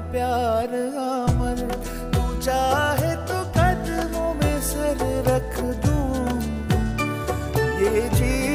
प्यार अमर। तू चाहे तो कदमों में सर रख दूँ। ये जी